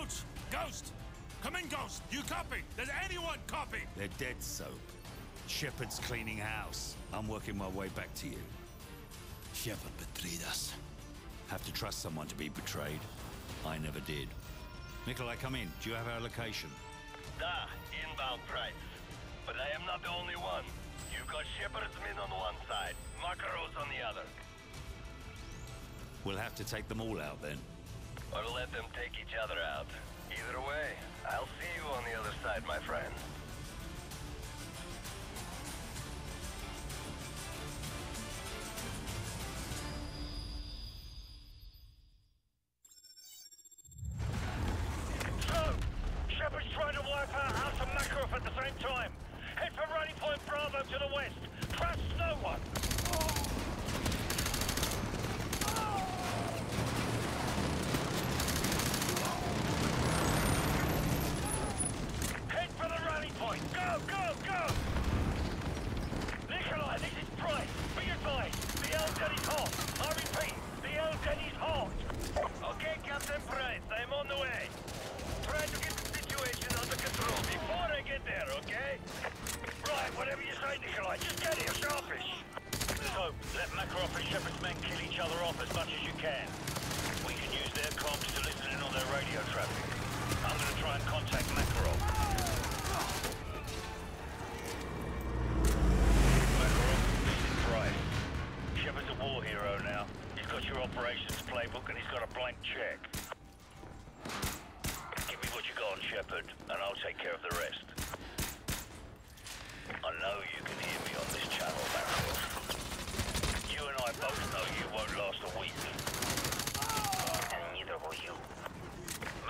Roach, Ghost! Come in, Ghost! You copy? Does anyone copy? They're dead, Soap. Shepherd's cleaning house. I'm working my way back to you. Shepherd betrayed us. Have to trust someone to be betrayed. I never did. Nikolai, come in. Do you have our location? Da, inbound Price. But I am not the only one. You've got Shepherd's men on one side, Makarov's on the other. We'll have to take them all out then. Or let them take each other out. Either way, I'll see you on the other side, my friend.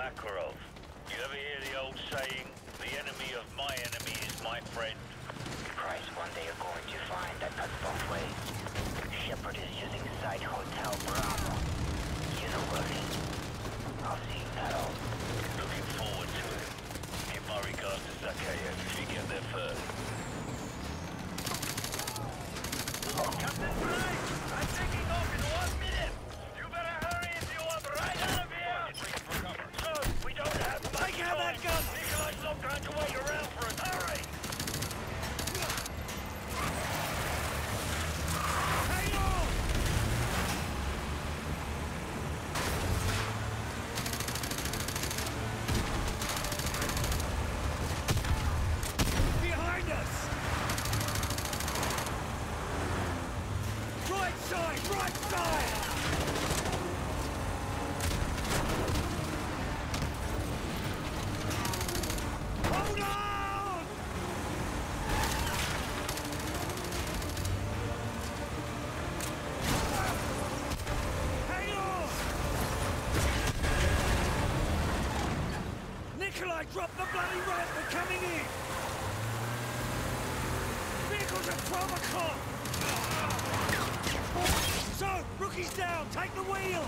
Makarov, you ever hear the old saying, the enemy of my enemy is my friend? Price, one day you're going to find that cuts both ways. Shepherd is using Site Hotel Bravo. You know where I'll see you now. Looking forward to it. Give my regards to Zakhaev if you get there first. Captain Price, I'm taking off in one minute. You better hurry if you want right out of here. So, we don't have much Take out that gun! Nikolai's not going to wait around for us. Hurry! Hang on! Behind us! Right side! Right side! Hold on! Hang on! Nikolai, drop the bloody ramp! We're coming in! Vehicles at 12 o'clock! So, rookie's down! Take the wheel!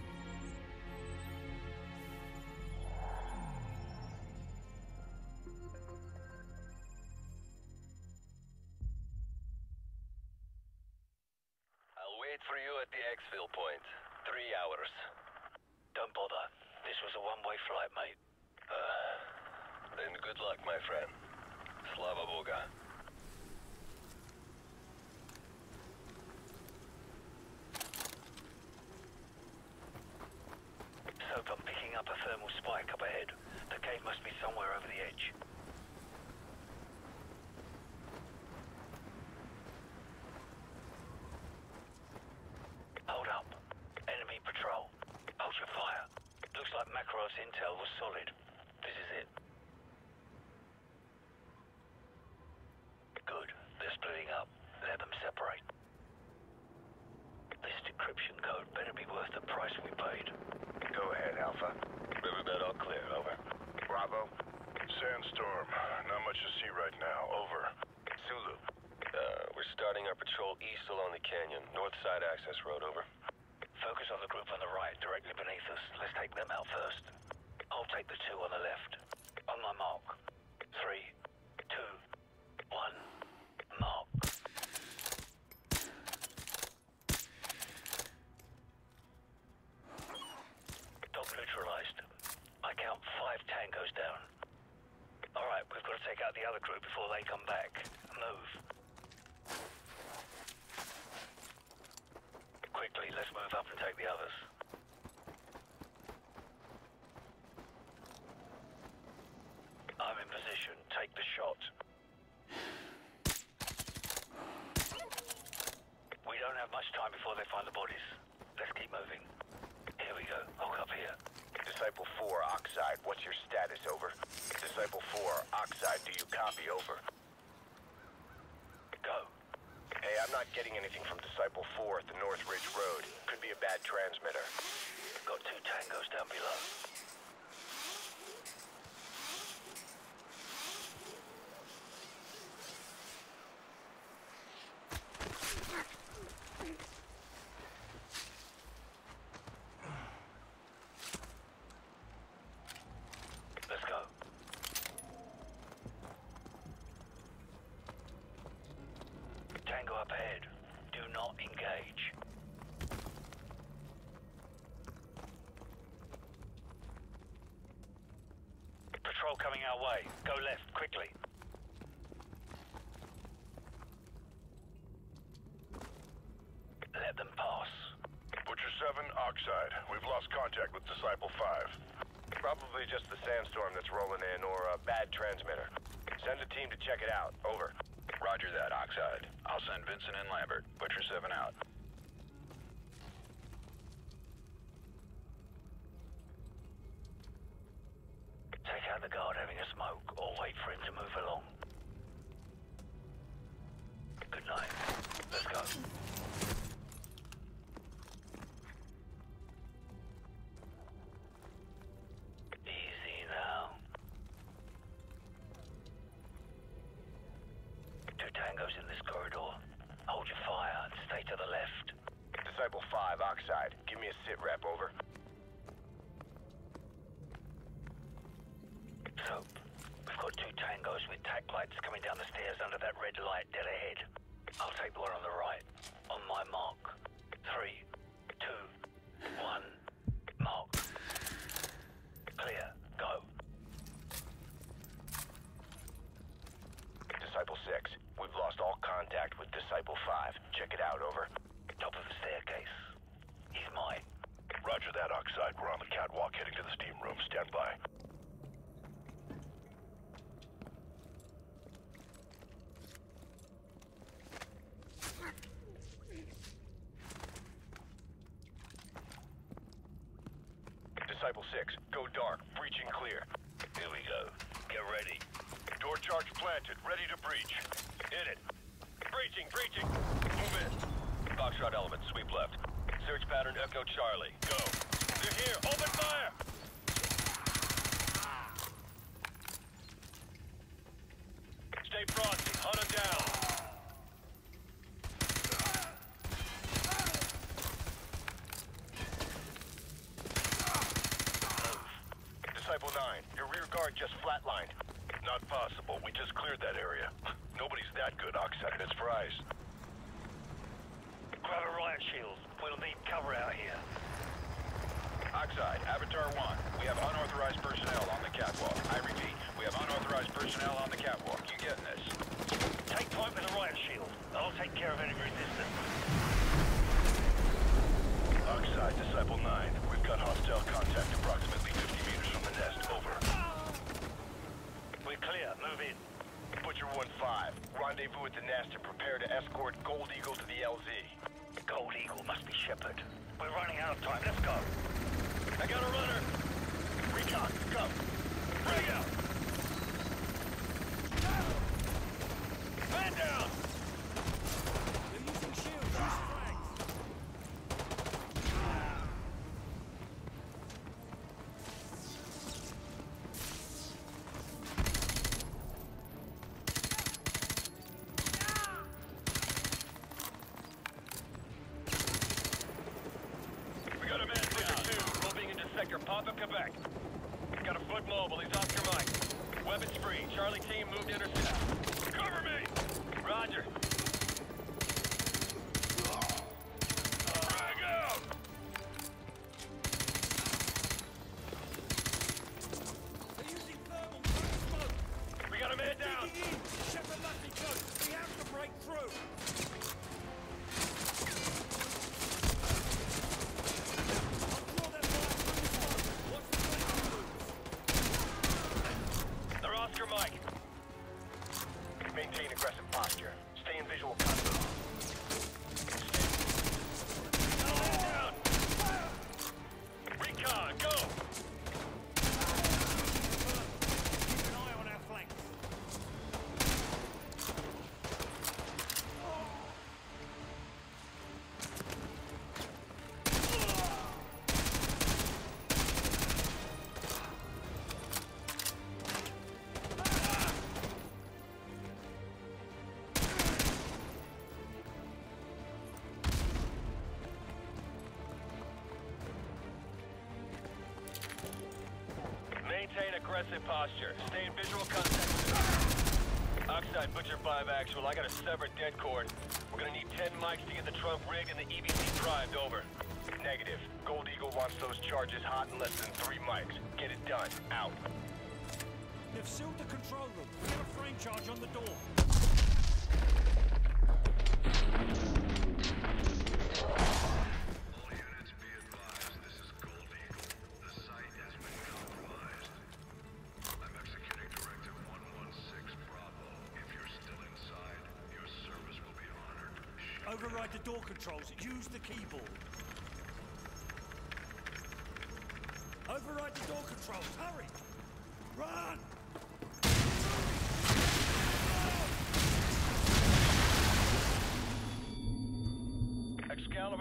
For you at the exfil point. Three hours. Don't bother. This was a one-way flight, mate. Uh, then good luck, my friend. Slava Boga. Soap, I'm picking up a thermal spike up ahead. The cave must be somewhere over the edge. Hold up. Enemy patrol. Hold your fire. Looks like Makarov's intel was solid. This is it. Good. They're splitting up. Let them separate. This decryption code better be worth the price we paid. Go ahead, Alpha. Riverbed all clear, over. Bravo. Sandstorm. Not much to see right now. Over. Zulu. Uh, we're starting our patrol east along the canyon. North side access road, over. Focus on the group on the right, directly beneath us. Let's take them out first. I'll take the two on the left. On my mark. Three, two, one, mark. Dog neutralized. I count five tangos down. Alright, we've got to take out the other group before they come back. Move. Quickly, let's move up and take the others. I'm in position. Take the shot. We don't have much time before they find the bodies. Let's keep moving. Here we go. Hold up here. Disciple 4, Oxide. What's your status? Over. Disciple 4, Oxide. Do you copy? Over. Go. Hey, I'm not getting anything from Disciple 4 at the North Ridge Road. Could be a bad transmitter. Got two tangos down below. Let's go. Tango up ahead. Do not engage. Patrol coming our way. Go left, quickly. Let them pass. Butcher 7, Oxide. We've lost contact with Disciple 5. Probably just the sandstorm that's rolling in or a bad transmitter. Send a team to check it out. Over. Roger that, Oxide. I'll send Vincent and Lambert. Butcher 7 out. Disciple 5, Oxide. Give me a sit rep. Disciple 6, go dark. Breaching clear. Here we go. Get ready. Door charge planted. Ready to breach. Hit it. Breaching, breaching. Move in. Foxtrot element, sweep left. Search pattern Echo Charlie. Go. They're here. Open fire. Stay frosty. Hunt them down. Disciple 9, your rear guard just flatlined. Not possible. We just cleared that area. Nobody's that good, Oxide. It's Price. Grab a riot shields. We'll need cover out here. Oxide, Avatar 1. We have unauthorized personnel on the catwalk. I repeat, we have unauthorized personnel on the catwalk. You getting this? Take point with the riot shield. I'll take care of any resistance. Oxide, Disciple 9. We've got hostile contact approximately 50 meters from the nest. Over. We're clear. Move in. Butcher 1-5. Rendezvous at the nest and prepare to escort Gold Eagle to the LZ. Gold Eagle must be Shepherd. We're running out of time. Let's go. I got a runner. Recon, go. Bring it out. Man down. They're using shields. Use flags. We got a man down. Two, moving into sector Papa, Quebec. Got a foot mobile. He's Oscar Mike. Weapons free. Charlie team moved to intercept. Cover me. Roger. Aggressive posture. Stay in visual contact. Oxide Butcher 5 actual. I got a severed det cord. We're gonna need 10 mics to get the trunk rigged and the EBC primed. Over. Negative. Gold Eagle wants those charges hot in less than three mics. Get it done. Out. They've sealed the control room. We have a frame charge on the door.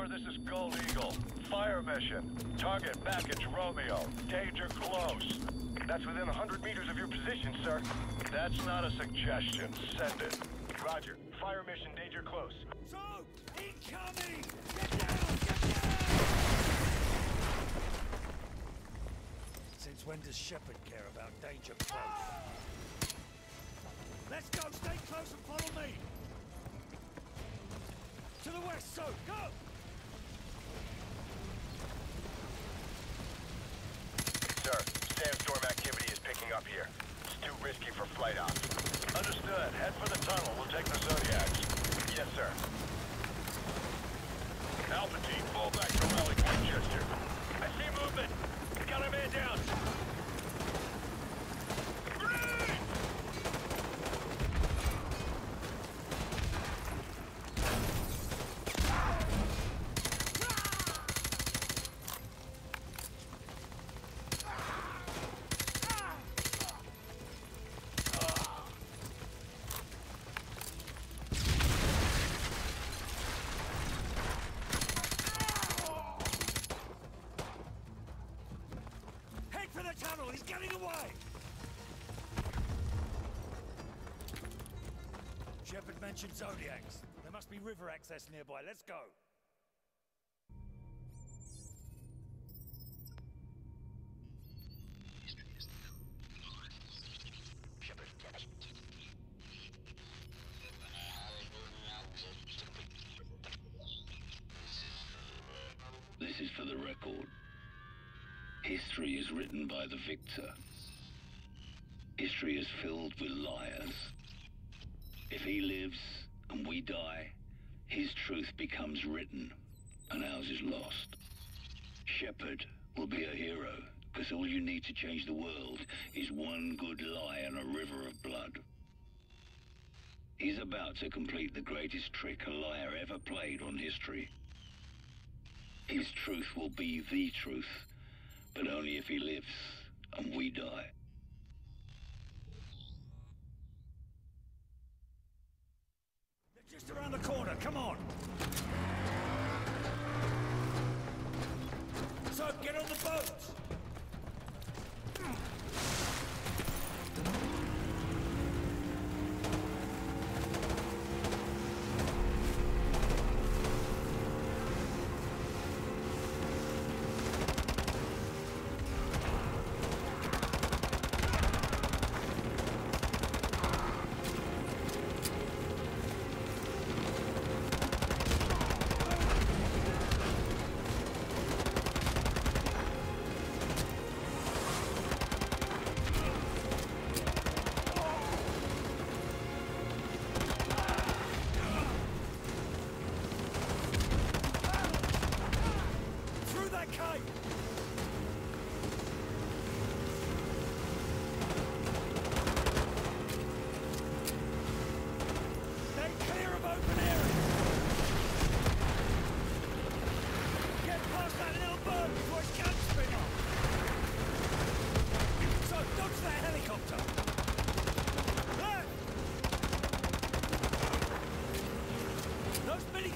Excalibur, this is Gold Eagle. Fire mission. Target package Romeo. Danger close. That's within 100 meters of your position, sir. That's not a suggestion. Send it. Roger. Fire mission, danger close. So, incoming! Get down! Get down! Since when does Shepherd care about danger close? Let's go! Stay close and follow me! To the west, so go! Sir, sandstorm activity is picking up here. It's too risky for flight ops. Understood. Head for the tunnel. We'll take the Zodiacs. Yes, sir. Alpha team, fall back to rally Winchester. I see movement. Got a man down. Grenade! Head for the tunnel! He's getting away! Mentioned Zodiacs. There must be river access nearby. Let's go. This is for the record. History is written by the victor. History is filled with liars. If he lives and we die, his truth becomes written and ours is lost. Shepherd will be a hero because all you need to change the world is one good lie and a river of blood. He's about to complete the greatest trick a liar ever played on history. His truth will be the truth, but only if he lives and we die. Around the corner, come on! So, get on the boat!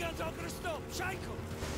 Miniguns aren't gonna stop! Shake 'em!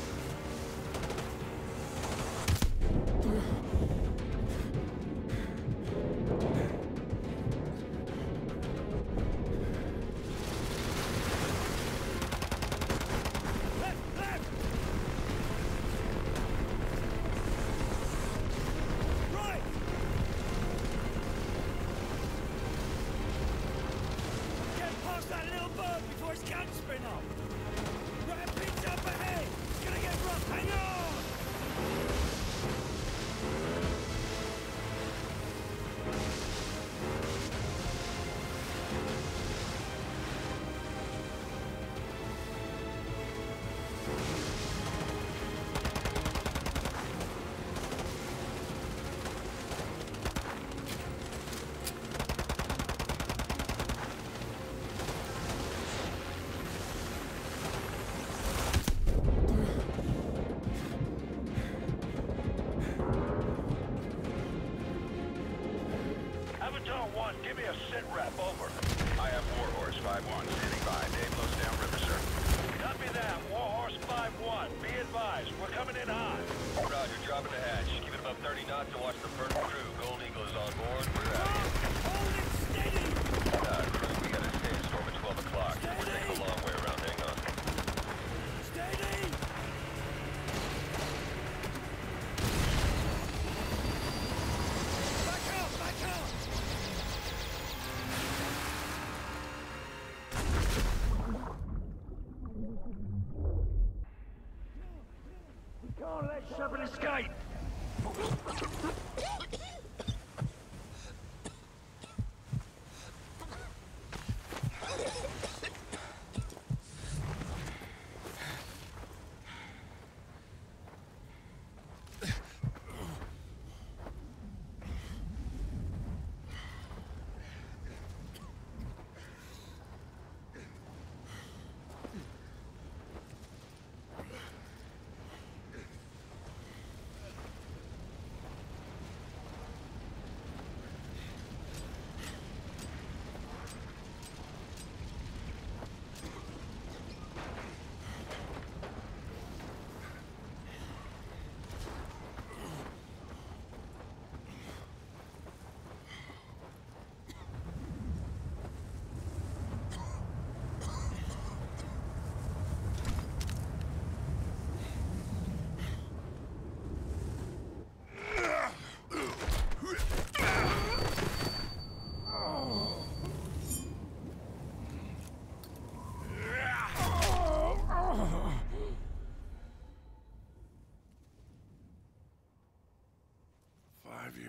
Can't let Shepherd escape!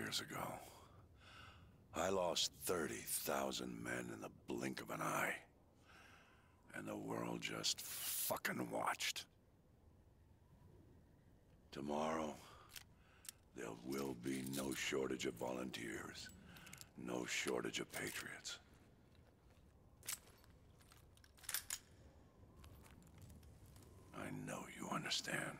Years ago. I lost 30,000 men in the blink of an eye. And the world just fucking watched. Tomorrow, there will be no shortage of volunteers. No shortage of patriots. I know you understand.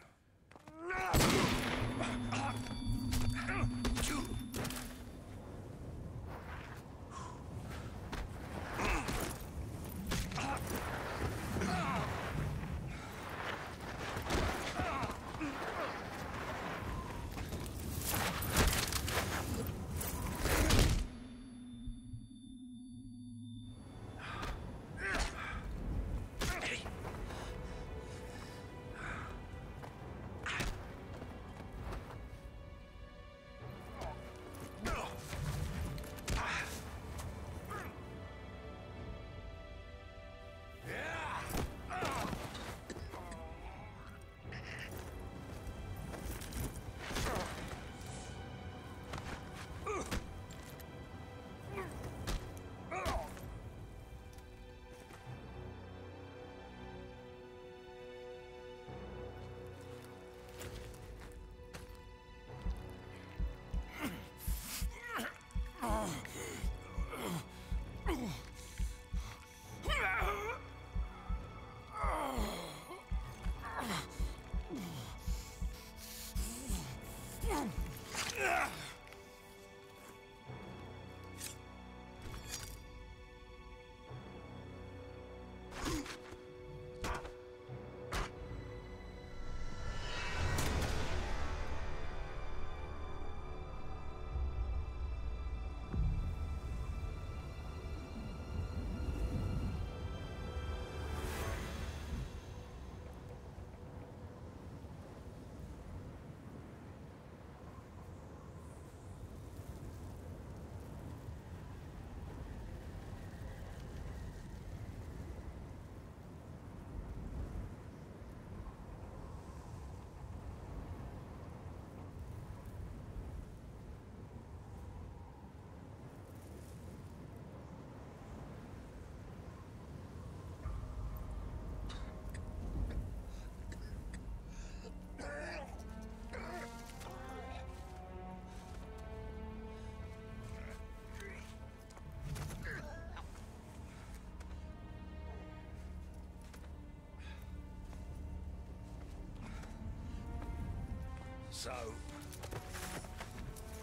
Soap.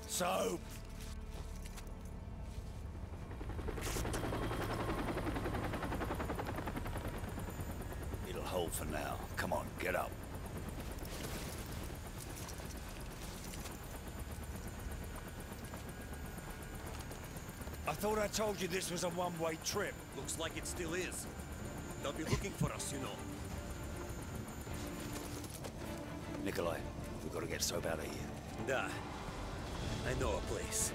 Soap! It'll hold for now. Come on, get up. I thought I told you this was a one-way trip. Looks like it still is. They'll be looking for us, you know. Nikolai, we've got to get Soap out of here. Da. I know a place.